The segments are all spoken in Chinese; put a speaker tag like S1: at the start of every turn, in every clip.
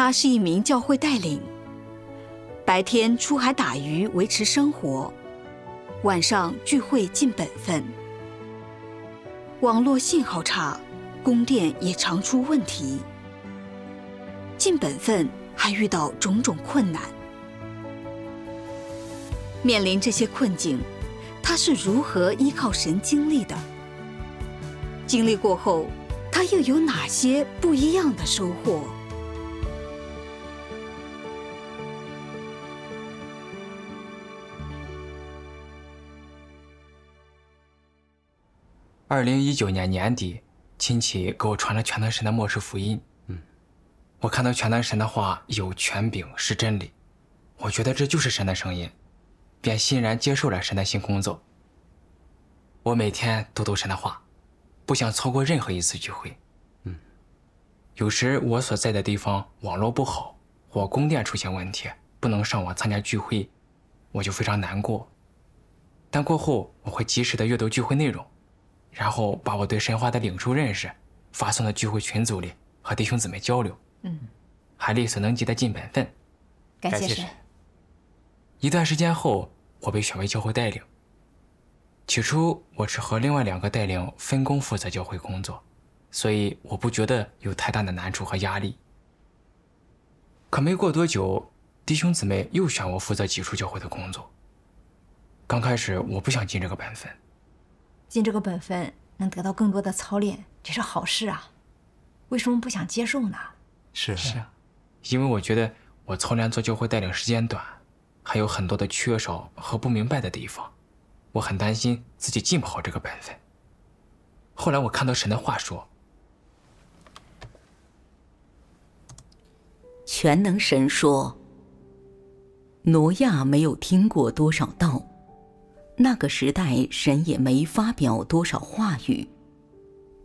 S1: 他是一名教会带领，白天出海打鱼维持生活，晚上聚会尽本分。网络信号差，供电也常出问题。尽本分还遇到种种困难。面临这些困境，他是如何依靠神经历的？经历过后，他又有哪些不一样的收获？
S2: 二零一九年年底，亲戚给我传了全能神的末世福音。嗯，我看到全能神的话有权柄是真理，我觉得这就是神的声音，便欣然接受了神的新工作。我每天都读神的话，不想错过任何一次聚会。嗯，有时我所在的地方网络不好，或供电出现问题，不能上网参加聚会，我就非常难过。但过后我会及时的阅读聚会内容。然后把我对神话的领受认识发送到聚会群组里，和弟兄姊妹交流。嗯，还力所能及的尽本分。
S3: 感谢神。
S2: 一段时间后，我被选为教会带领。起初我是和另外两个带领分工负责教会工作，所以我不觉得有太大的难处和压力。可没过多久，弟兄姊妹又选我负责基础教会的工作。刚开始我不想尽这个本分。
S3: 尽这个本分，能得到更多的操练，这是好事啊！为什么不想接受呢？
S2: 是是啊，因为我觉得我操练做教会带领时间短，还有很多的缺少和不明白的地方，我很担心自己尽不好这个本分。后来我看到神的话说：“
S4: 全能神说，挪亚没有听过多少道。”那个时代，神也没发表多少话语，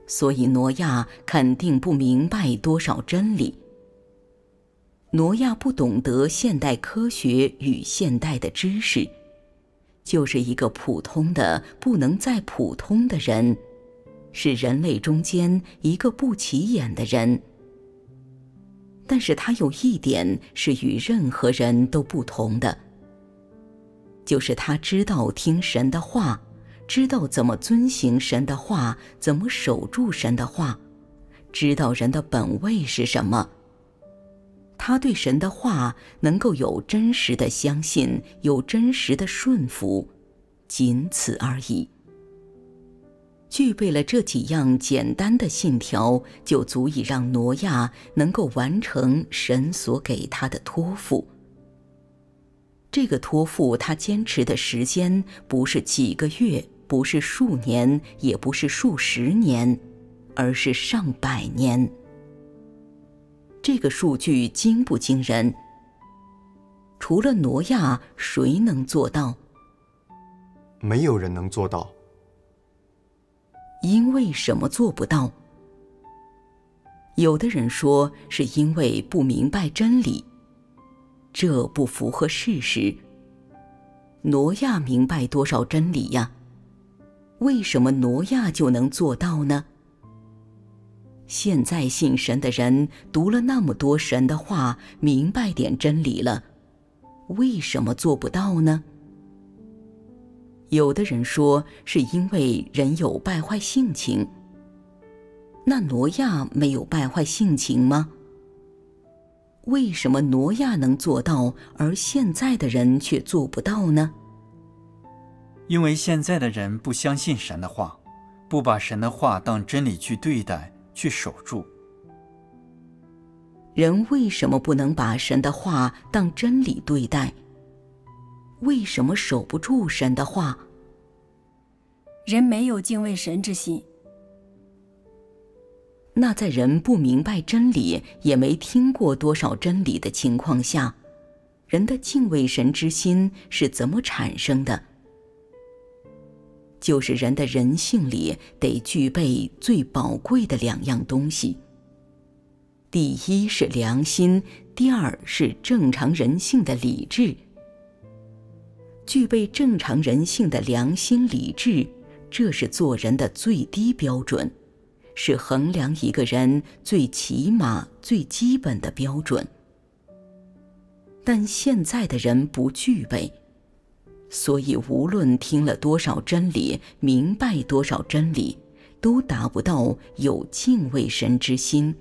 S4: 所以挪亚肯定不明白多少真理。挪亚不懂得现代科学与现代的知识，就是一个普通的不能再普通的人，是人类中间一个不起眼的人。但是他有一点是与任何人都不同的。就是他知道听神的话，知道怎么遵行神的话，怎么守住神的话，知道人的本位是什么。他对神的话能够有真实的相信，有真实的顺服，仅此而已。具备了这几样简单的信条，就足以让挪亚能够完成神所给他的托付。这个托付他坚持的时间不是几个月，不是数年，也不是数十年，而是上百年。这个数据惊不惊人？除了挪亚，谁能做到？
S5: 没有人能做到。
S4: 因为什么做不到？有的人说是因为不明白真理。这不符合事实。挪亚明白多少真理呀？为什么挪亚就能做到呢？现在信神的人读了那么多神的话，明白点真理了，为什么做不到呢？有的人说是因为人有败坏性情。那挪亚没有败坏性情吗？为什么挪亚能做到，而现在的人却做不到呢？
S6: 因为现在的人不相信神的话，不把神的话当真理去对待、去守住。
S4: 人为什么不能把神的话当真理对待？为什么守不住神的话？
S7: 人没有敬畏神之心。
S4: 那在人不明白真理，也没听过多少真理的情况下，人的敬畏神之心是怎么产生的？就是人的人性里得具备最宝贵的两样东西。第一是良心，第二是正常人性的理智。具备正常人性的良心、理智，这是做人的最低标准。是衡量一个人最起码、最基本的标准。但现在的人不具备，所以无论听了多少真理，明白多少真理，都达不到有敬畏神之心。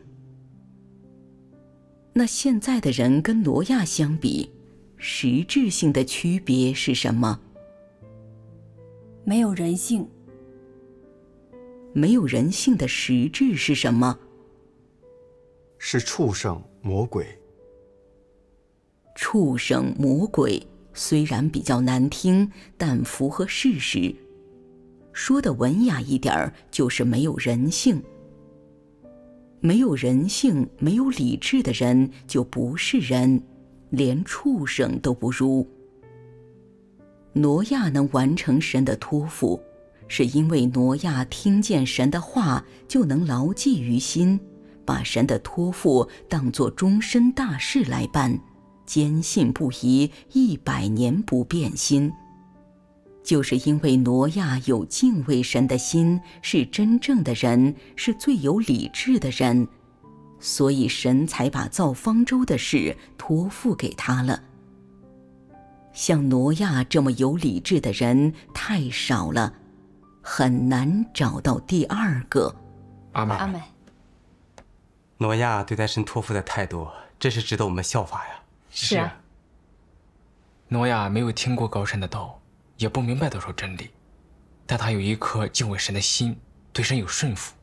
S4: 那现在的人跟挪亚相比，实质性的区别是什么？
S7: 没有人性。
S4: 没有人性的实质是什么？
S5: 是畜生、魔鬼。
S4: 畜生、魔鬼虽然比较难听，但符合事实。说的文雅一点儿，就是没有人性。没有人性、没有理智的人就不是人，连畜生都不如。挪亚能完成神的托付，是因为挪亚听见神的话就能牢记于心，把神的托付当作终身大事来办，坚信不疑，一百年不变心。就是因为挪亚有敬畏神的心，是真正的人，是最有理智的人，所以神才把造方舟的事托付给他了。像挪亚这么有理智的人太少了，很难找到第二个。
S8: 阿门。
S3: 阿门。
S8: 挪亚对待神托付的态度，真是值得我们效法呀。
S3: 是啊。
S2: 挪亚没有听过高深的道。也不明白多少真理，但他有一颗敬畏神的心，对神有顺服。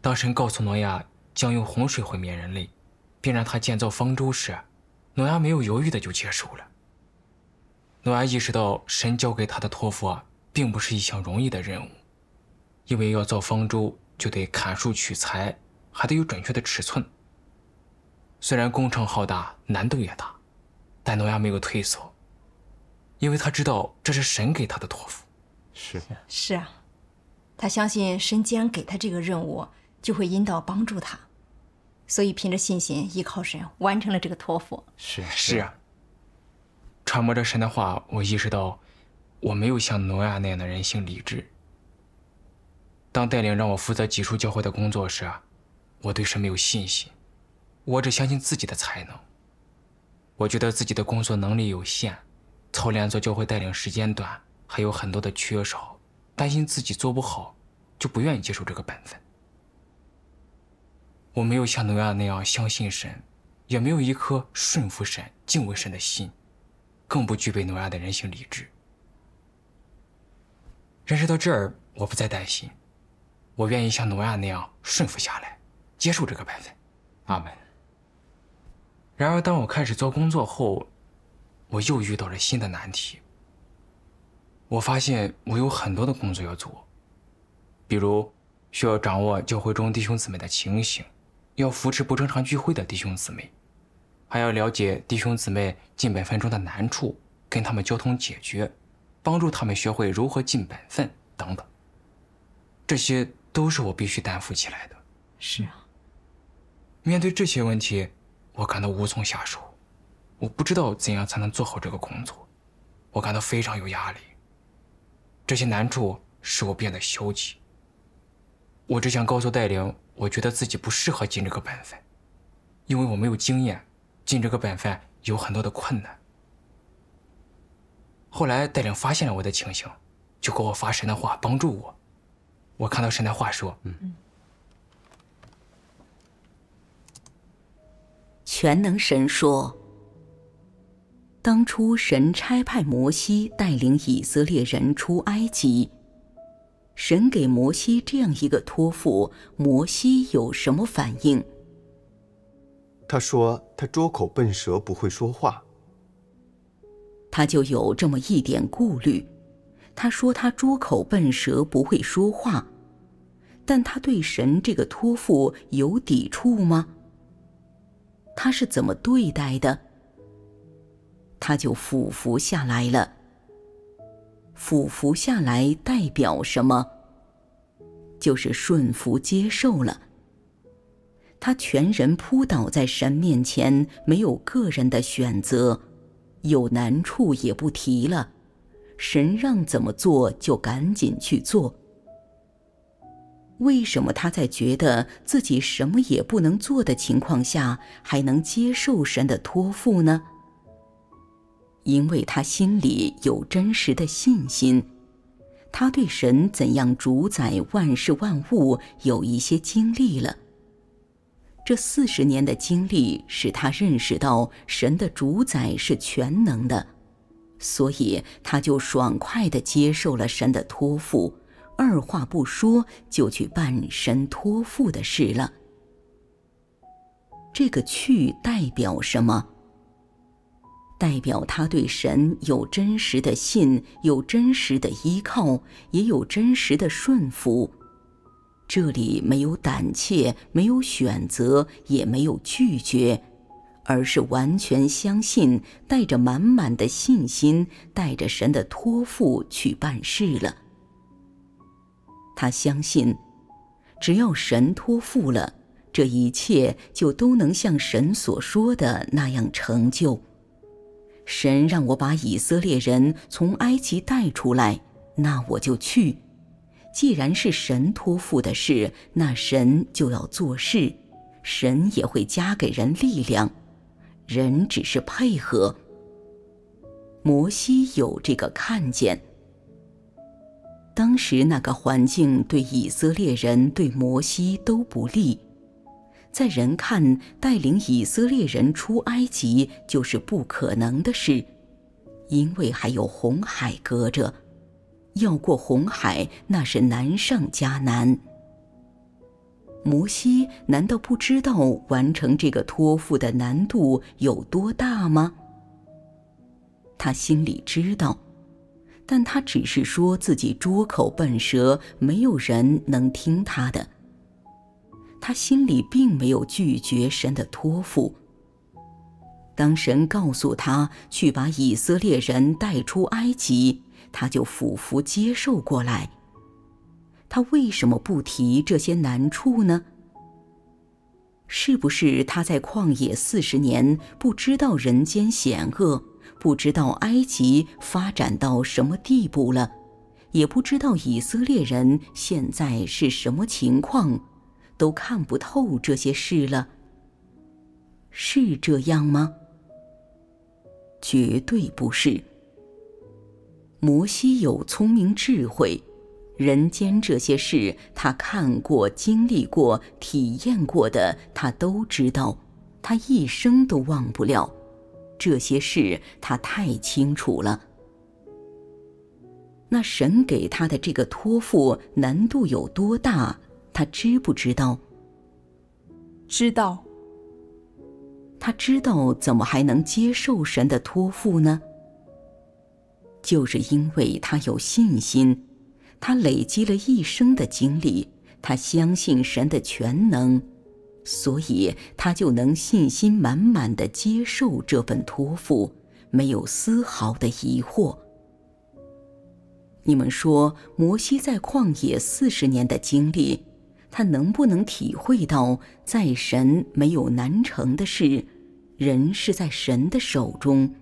S2: 当神告诉诺亚将用洪水毁灭人类，并让他建造方舟时，诺亚没有犹豫的就接受了。诺亚意识到神交给他的托付啊，并不是一项容易的任务，因为要造方舟就得砍树取材，还得有准确的尺寸。虽然工程浩大，难度也大，但诺亚没有退缩。因为他知道这是神给他的托付，
S5: 是
S3: 是啊，他相信神既然给他这个任务，就会引导帮助他，所以凭着信心依靠神完成了这个托付。
S2: 是是啊，揣摩着神的话，我意识到我没有像挪亚那样的人性理智。当带领让我负责技术教会的工作时，我对神没有信心，我只相信自己的才能。我觉得自己的工作能力有限。操练做教会带领时间短，还有很多的缺少，担心自己做不好，就不愿意接受这个本分。我没有像挪亚那样相信神，也没有一颗顺服神、敬畏神的心，更不具备挪亚的人性理智。认识到这儿，我不再担心，我愿意像诺亚那样顺服下来，接受这个本分。
S8: 阿门。
S2: 然而，当我开始做工作后，我又遇到了新的难题。我发现我有很多的工作要做，比如需要掌握教会中弟兄姊妹的情形，要扶持不正常聚会的弟兄姊妹，还要了解弟兄姊妹近本分中的难处，跟他们交通解决，帮助他们学会如何尽本分等等。这些都是我必须担负起来的。
S3: 是啊。
S2: 面对这些问题，我感到无从下手。我不知道怎样才能做好这个工作，我感到非常有压力。这些难处使我变得消极。我只想告诉戴玲，我觉得自己不适合尽这个本分，因为我没有经验，尽这个本分有很多的困难。后来带领发现了我的情形，就给我发神的话帮助我。我看到神的话说：“嗯，
S4: 全能神说。”当初神差派摩西带领以色列人出埃及，神给摩西这样一个托付，摩西有什么反应？
S5: 他说他拙口笨舌，不会说话。
S4: 他就有这么一点顾虑。他说他猪口笨舌，不会说话，但他对神这个托付有抵触吗？他是怎么对待的？他就俯伏下来了。俯伏下来代表什么？就是顺服接受了。他全人扑倒在神面前，没有个人的选择，有难处也不提了。神让怎么做就赶紧去做。为什么他在觉得自己什么也不能做的情况下，还能接受神的托付呢？因为他心里有真实的信心，他对神怎样主宰万事万物有一些经历了。这四十年的经历使他认识到神的主宰是全能的，所以他就爽快地接受了神的托付，二话不说就去办神托付的事了。这个“去”代表什么？代表他对神有真实的信，有真实的依靠，也有真实的顺服。这里没有胆怯，没有选择，也没有拒绝，而是完全相信，带着满满的信心，带着神的托付去办事了。他相信，只要神托付了，这一切就都能像神所说的那样成就。神让我把以色列人从埃及带出来，那我就去。既然是神托付的事，那神就要做事，神也会加给人力量，人只是配合。摩西有这个看见。当时那个环境对以色列人、对摩西都不利，在人看带领以色列人出埃及就是不可能的事，因为还有红海隔着。要过红海，那是难上加难。摩西难道不知道完成这个托付的难度有多大吗？他心里知道，但他只是说自己拙口笨舌，没有人能听他的。他心里并没有拒绝神的托付。当神告诉他去把以色列人带出埃及。他就俯伏接受过来。他为什么不提这些难处呢？是不是他在旷野四十年，不知道人间险恶，不知道埃及发展到什么地步了，也不知道以色列人现在是什么情况，都看不透这些事了？是这样吗？绝对不是。摩西有聪明智慧，人间这些事他看过、经历过、体验过的，他都知道，他一生都忘不了。这些事他太清楚了。那神给他的这个托付难度有多大？他知不知道？
S1: 知道。
S4: 他知道，怎么还能接受神的托付呢？就是因为他有信心，他累积了一生的经历，他相信神的全能，所以他就能信心满满的接受这份托付，没有丝毫的疑惑。你们说，摩西在旷野四十年的经历，他能不能体会到，在神没有难成的事，人是在神的手中？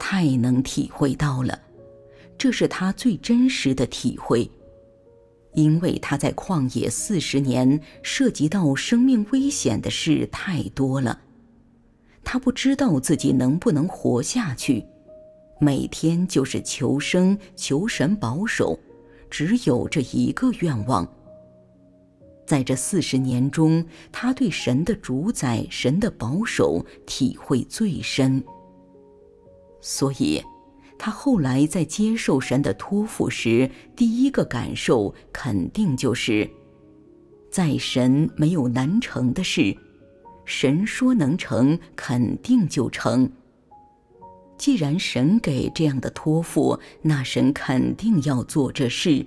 S4: 太能体会到了，这是他最真实的体会，因为他在旷野四十年，涉及到生命危险的事太多了，他不知道自己能不能活下去，每天就是求生、求神保守，只有这一个愿望。在这四十年中，他对神的主宰、神的保守体会最深。所以，他后来在接受神的托付时，第一个感受肯定就是：在神没有难成的事，神说能成，肯定就成。既然神给这样的托付，那神肯定要做这事，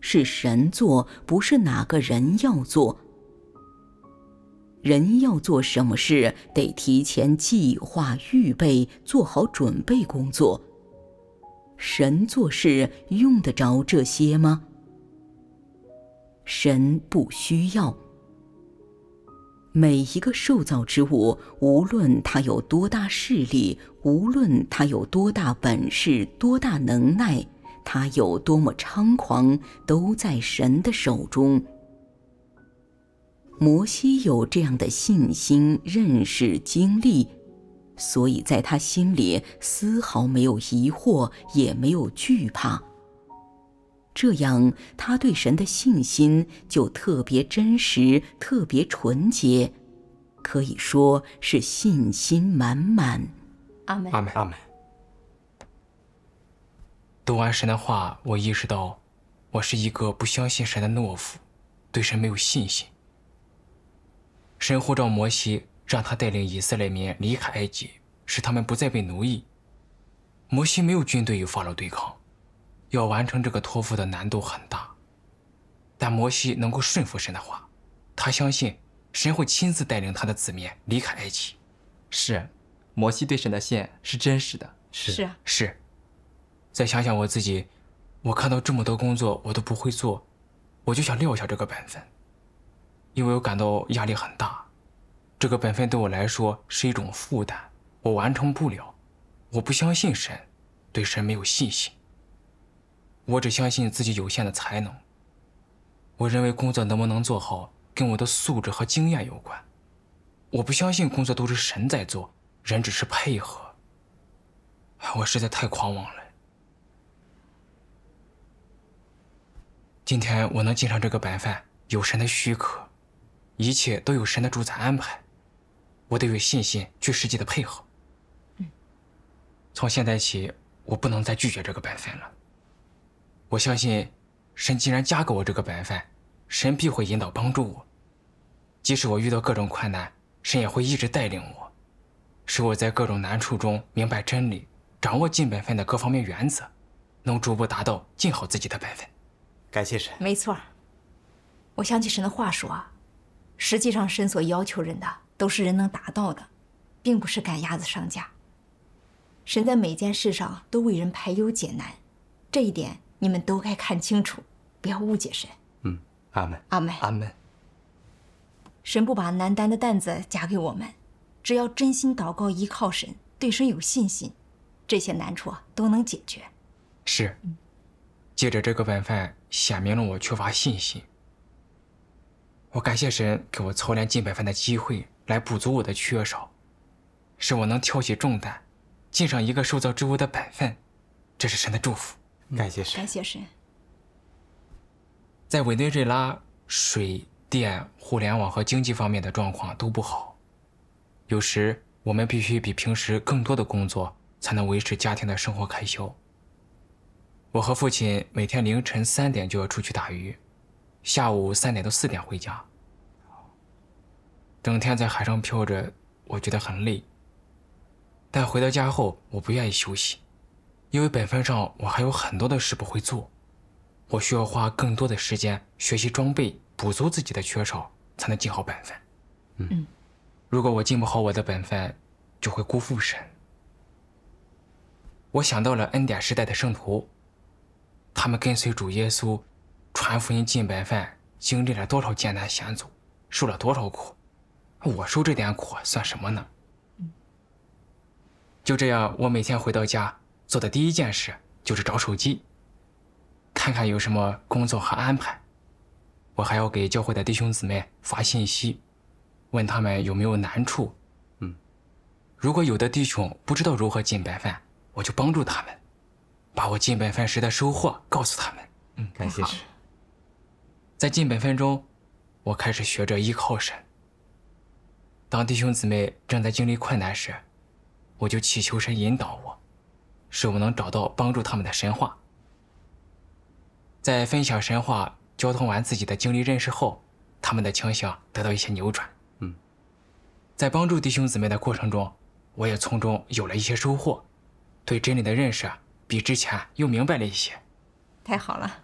S4: 是神做，不是哪个人要做。人要做什么事，得提前计划、预备，做好准备工作。神做事用得着这些吗？神不需要。每一个受造之物，无论他有多大势力，无论他有多大本事、多大能耐，他有多么猖狂，都在神的手中。摩西有这样的信心、认识、经历，所以在他心里丝毫没有疑惑，也没有惧怕。这样，他对神的信心就特别真实，特别纯洁，可以说是信心满满。
S3: 阿门。
S8: 阿门。阿门。
S2: 读完神的话，我意识到，我是一个不相信神的懦夫，对神没有信心。神呼召摩西。让他带领以色列民离开埃及，使他们不再被奴役。摩西没有军队与法老对抗，要完成这个托付的难度很大。但摩西能够顺服神的话，他相信神会亲自带领他的子民离开埃及。
S9: 是，摩西对神的信是真实的。
S3: 是是啊，
S2: 是。再想想我自己，我看到这么多工作我都不会做，我就想撂下这个本分，因为我感到压力很大。这个本分对我来说是一种负担，我完成不了。我不相信神，对神没有信心。我只相信自己有限的才能。我认为工作能不能做好跟我的素质和经验有关。我不相信工作都是神在做，人只是配合。我实在太狂妄了。今天我能进上这个本分，有神的许可，一切都有神的主宰安排。我得有信心去实际的配合。嗯从现在起，我不能再拒绝这个本分了。我相信，神既然加给我这个本分，神必会引导帮助我。即使我遇到各种困难，神也会一直带领我，使我在各种难处中明白真理，掌握尽本分的各方面原则，能逐步达到尽好自己的本分。
S8: 感谢神。
S3: 没错。我想起神的话说，实际上神所要求人的。都是人能达到的，并不是赶鸭子上架。神在每件事上都为人排忧解难，这一点你们都该看清楚，不要误解神。
S8: 嗯，阿门，
S3: 阿门，
S9: 阿门。
S3: 神不把难担的担子加给我们，只要真心祷告，依靠神，对神有信心，这些难处都能解决。
S2: 是，借着这个晚饭，显明了我缺乏信心。我感谢神给我操练近百分的机会。来补足我的缺少，使我能挑起重担，尽上一个受造之物的本分，这是神的祝福。
S8: 感谢神，
S3: 感谢神。
S2: 在委内瑞拉，水电、互联网和经济方面的状况都不好，有时我们必须比平时更多的工作，才能维持家庭的生活开销。我和父亲每天凌晨三点就要出去打鱼，下午三点到四点回家。整天在海上漂着，我觉得很累。但回到家后，我不愿意休息，因为本分上我还有很多的事不会做，我需要花更多的时间学习装备，补足自己的缺少，才能尽好本分。
S3: 嗯，
S2: 如果我尽不好我的本分，就会辜负神。我想到了恩典时代的圣徒，他们跟随主耶稣，传福音进白饭，经历了多少艰难险阻，受了多少苦。我受这点苦算什么呢？就这样，我每天回到家做的第一件事就是找手机，看看有什么工作和安排。我还要给教会的弟兄姊妹发信息，问他们有没有难处。
S8: 嗯，
S2: 如果有的弟兄不知道如何进白饭，我就帮助他们，把我进白饭时的收获告诉他们。
S8: 嗯，感谢神。
S2: 在近本分中，我开始学着依靠神。当弟兄姊妹正在经历困难时，我就祈求神引导我，使我能找到帮助他们的神话。在分享神话、交通完自己的经历认识后，他们的情形得到一些扭转。
S8: 嗯，
S2: 在帮助弟兄姊妹的过程中，我也从中有了一些收获，对真理的认识比之前又明白了一些。
S3: 太好了！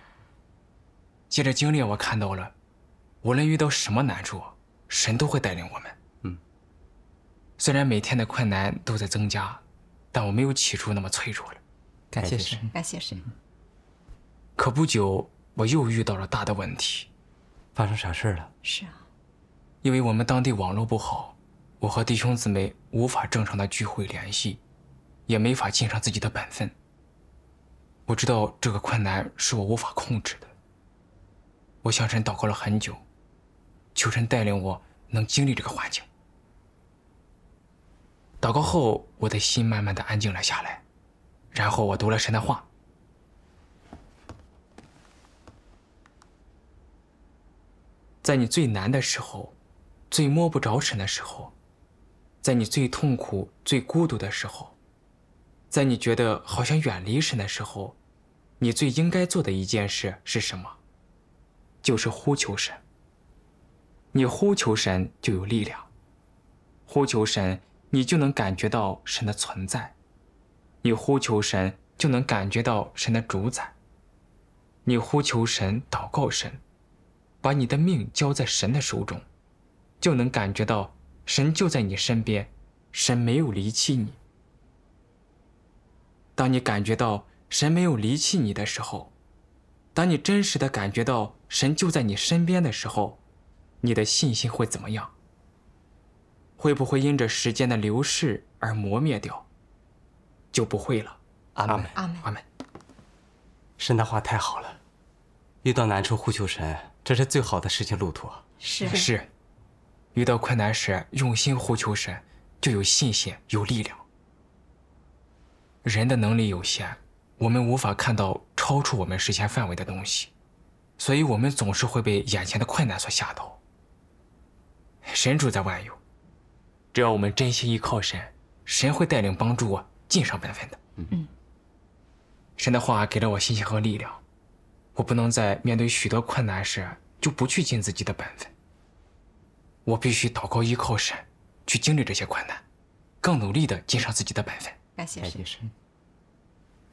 S2: 借着经历，我看到了，无论遇到什么难处，神都会带领我们。嗯虽然每天的困难都在增加，但我没有起初那么脆弱了。
S9: 感谢神，
S3: 感谢神。
S2: 可不久，我又遇到了大的问题。
S8: 发生啥事了？
S3: 是啊，
S2: 因为我们当地网络不好，我和弟兄姊妹无法正常的聚会联系，也没法尽上自己的本分。我知道这个困难是我无法控制的。我向神祷告了很久，求神带领我能经历这个环境。祷告后，我的心慢慢的安静了下来，然后我读了神的话。在你最难的时候，最摸不着神的时候，在你最痛苦、最孤独的时候，在你觉得好像远离神的时候，你最应该做的一件事是什么？就是呼求神。你呼求神就有力量，呼求神，你就能感觉到神的存在；你呼求神，就能感觉到神的主宰；你呼求神，祷告神，把你的命交在神的手中，就能感觉到神就在你身边，神没有离弃你。当你感觉到神没有离弃你的时候，当你真实的感觉到神就在你身边的时候。你的信心会怎么样？会不会因着时间的流逝而磨灭掉？就不会了。
S8: 阿门，
S3: 阿门，
S2: 阿门。
S8: 神的话太好了，遇到难处呼求神，这是最好的事情路途。
S3: 是
S2: 是，遇到困难时用心呼求神，就有信心，有力量。人的能力有限，我们无法看到超出我们视线范围的东西，所以我们总是会被眼前的困难所吓到。神主在万有，只要我们真心依靠神，神会带领帮助我尽上本分的。
S3: 嗯，
S2: 神的话给了我信心和力量，我不能在面对许多困难时就不去尽自己的本分。我必须祷告依靠神，去经历这些困难，更努力的尽上自己的本分。
S3: 感谢神。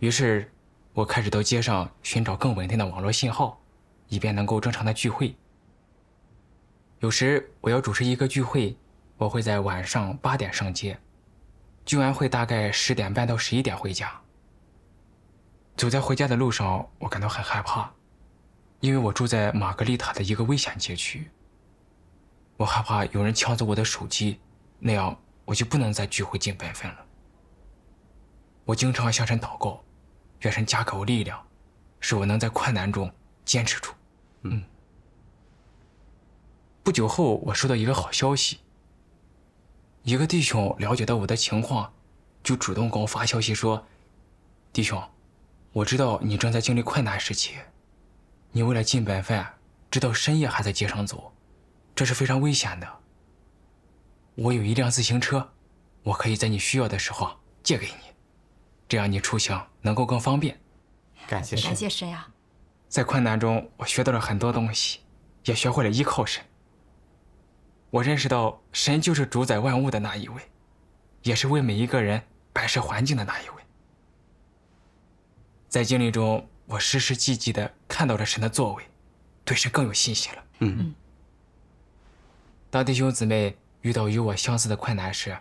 S2: 于是，我开始到街上寻找更稳定的网络信号，以便能够正常的聚会。有时我要主持一个聚会，我会在晚上八点上街，聚完会大概十点半到十一点回家。走在回家的路上，我感到很害怕，因为我住在玛格丽塔的一个危险街区。我害怕有人抢走我的手机，那样我就不能再聚会尽本分了。我经常向神祷告，愿神加给我力量，使我能在困难中坚持住。嗯。不久后，我收到一个好消息。一个弟兄了解到我的情况，就主动给我发消息说：“弟兄，我知道你正在经历困难时期，你为了尽本分，直到深夜还在街上走，这是非常危险的。我有一辆自行车，我可以在你需要的时候借给你，这样你出行能够更方便。”
S8: 感谢神，
S3: 感谢神呀！
S2: 在困难中，我学到了很多东西，也学会了依靠神。我认识到神就是主宰万物的那一位，也是为每一个人摆设环境的那一位。在经历中，我时时积极的看到了神的作为，对神更有信心了。
S8: 嗯。
S2: 当弟兄姊妹遇到与我相似的困难时，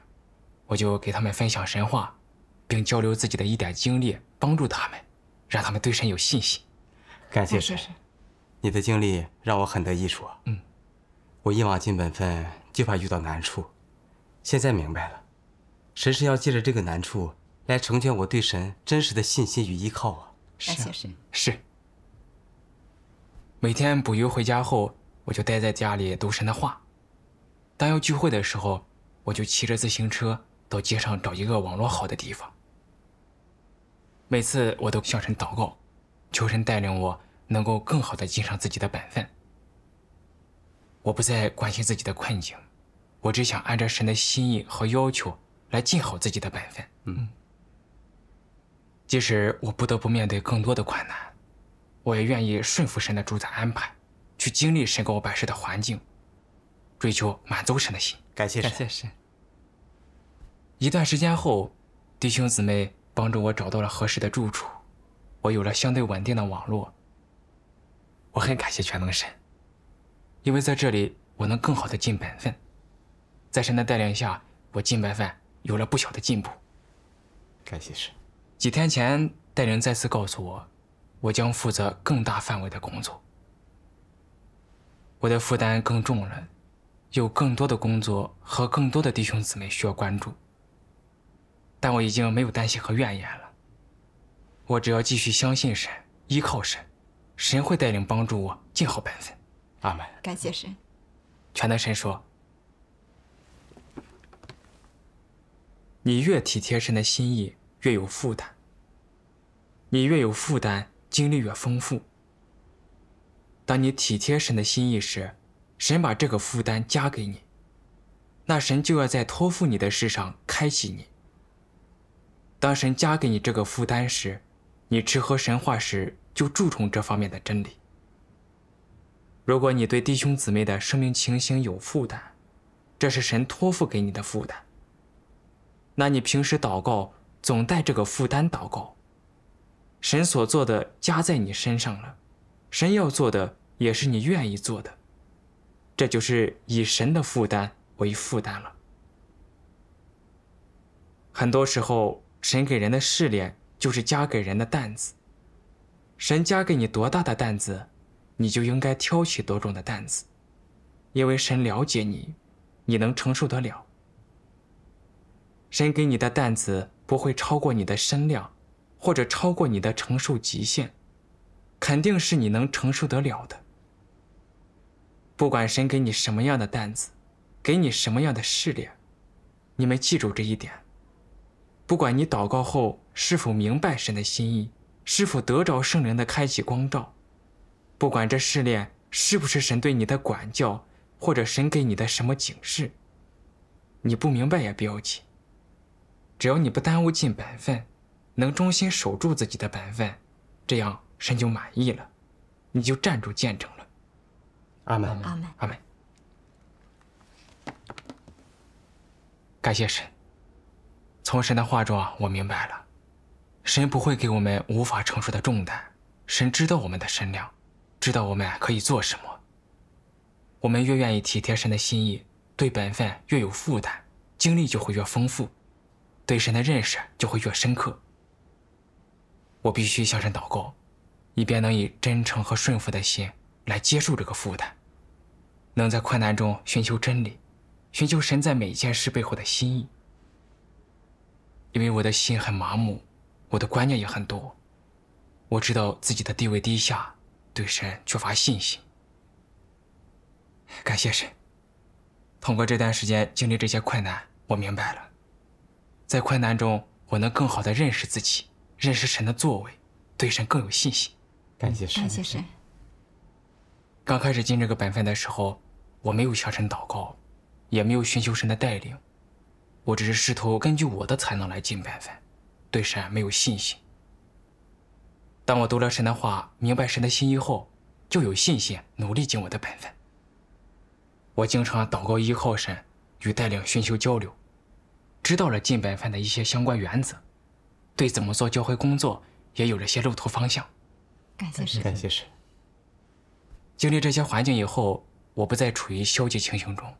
S2: 我就给他们分享神话，并交流自己的一点经历，帮助他们，让他们对神有信心。
S8: 感谢神，你的经历让我很得益处。
S2: 嗯。
S8: 我以往尽本分，就怕遇到难处。现在明白了，神是要借着这个难处来成全我对神真实的信心与依靠啊！
S3: 感谢神。
S2: 是。每天捕鱼回家后，我就待在家里读神的话。当要聚会的时候，我就骑着自行车到街上找一个网络好的地方。每次我都向神祷告，求神带领我能够更好的尽上自己的本分。我不再关心自己的困境，我只想按照神的心意和要求来尽好自己的本分。
S8: 嗯，
S2: 即使我不得不面对更多的困难，我也愿意顺服神的主宰安排，去经历神给我摆设的环境，追求满足神的心。
S8: 感谢
S9: 神，感谢神。
S2: 一段时间后，弟兄姊妹帮助我找到了合适的住处，我有了相对稳定的网络。我很感谢全能神。因为在这里，我能更好的尽本分，在神的带领下，我尽本分有了不小的进步。
S8: 感谢神。
S2: 几天前，带领再次告诉我，我将负责更大范围的工作，我的负担更重了，有更多的工作和更多的弟兄姊妹需要关注。但我已经没有担心和怨言了，我只要继续相信神，依靠神，神会带领帮助我尽好本分。
S8: 阿门。
S3: 感谢神。
S2: 全能神说：“你越体贴神的心意，越有负担。你越有负担，经历越丰富。当你体贴神的心意时，神把这个负担加给你，那神就要在托付你的事上开启你。当神加给你这个负担时，你吃喝神话时就注重这方面的真理。如果你对弟兄姊妹的生命情形有负担，这是神托付给你的负担。那你平时祷告总带这个负担祷告，神所做的加在你身上了，神要做的也是你愿意做的，这就是以神的负担为负担了。很多时候。神给人的试炼，就是加给人的担子。神加给你多大的担子，你就应该挑起多重的担子，因为神了解你，你能承受得了。神给你的担子不会超过你的身量，或者超过你的承受极限，肯定是你能承受得了的。不管神给你什么样的担子，给你什么样的试炼，你们记住这一点。不管你祷告后是否明白神的心意，是否得着圣灵的开启光照，不管这试炼是不是神对你的管教，或者神给你的什么警示，你不明白也不要紧。只要你不耽误尽本分，能忠心守住自己的本分，这样神就满意了，你就站住见证了。
S8: 阿门，
S3: 阿门，
S2: 阿门。感谢神。从神的话中，我明白了，神不会给我们无法承受的重担。神知道我们的身量，知道我们可以做什么。我们越愿意体贴神的心意，对本分越有负担，经历就会越丰富，对神的认识就会越深刻。我必须向神祷告，以便能以真诚和顺服的心来接受这个负担，能在困难中寻求真理，寻求神在每件事背后的心意。因为我的心很麻木，我的观念也很多。我知道自己的地位低下，对神缺乏信心。感谢神。通过这段时间经历这些困难，我明白了，在困难中我能更好的认识自己，认识神的作为，对神更有信心。
S8: 感谢神。
S3: 感谢神。
S2: 刚开始进这个本分的时候，我没有向神祷告，也没有寻求神的带领。我只是试图根据我的才能来尽本分，对神没有信心。当我读了神的话，明白神的心意后，就有信心努力尽我的本分。我经常祷告依靠神，与带领寻求交流，知道了尽本分的一些相关原则，对怎么做教会工作也有了些路途方向。
S3: 感谢神，
S8: 感谢神。
S2: 经历这些环境以后，我不再处于消极情形中，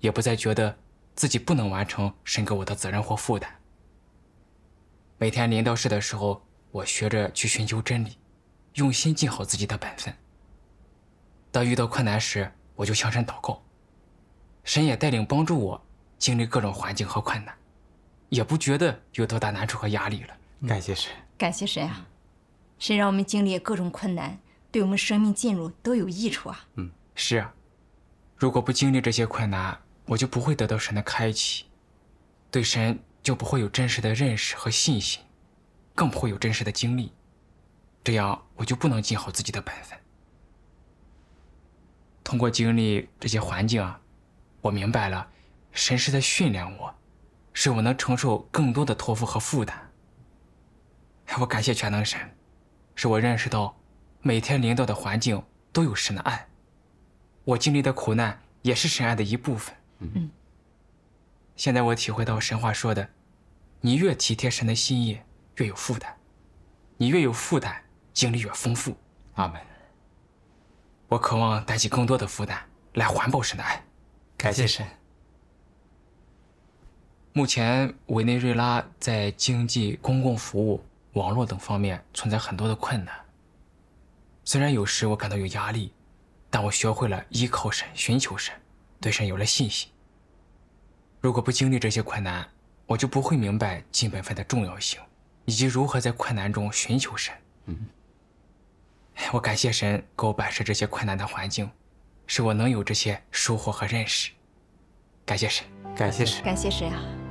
S2: 也不再觉得。自己不能完成神给我的责任或负担。每天临到事的时候，我学着去寻求真理，用心尽好自己的本分。当遇到困难时，我就向神祷告，神也带领帮助我经历各种环境和困难，也不觉得有多大难处和压力了。
S8: 感谢神，
S3: 感谢神啊！神让我们经历各种困难，对我们生命进入都有益处啊。
S2: 嗯，是啊，如果不经历这些困难。我就不会得到神的开启，对神就不会有真实的认识和信心，更不会有真实的经历，这样我就不能尽好自己的本分。通过经历这些环境啊，我明白了，神是在训练我，使我能承受更多的托付和负担。我感谢全能神，使我认识到，每天领到的环境都有神的爱，我经历的苦难也是神爱的一部分。嗯，现在我体会到神话说的：“你越体贴神的心意，越有负担；你越有负担，经历越丰富。”
S8: 阿门。
S2: 我渴望担起更多的负担，来环抱神的爱。
S8: 感谢神。
S2: 目前委内瑞拉在经济、公共服务、网络等方面存在很多的困难。虽然有时我感到有压力，但我学会了依靠神、寻求神。对神有了信心。如果不经历这些困难，我就不会明白尽本分的重要性，以及如何在困难中寻求神。嗯，我感谢神给我摆设这些困难的环境，使我能有这些收获和认识。感谢神，
S8: 感谢神，
S3: 感谢神啊！